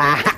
Ah,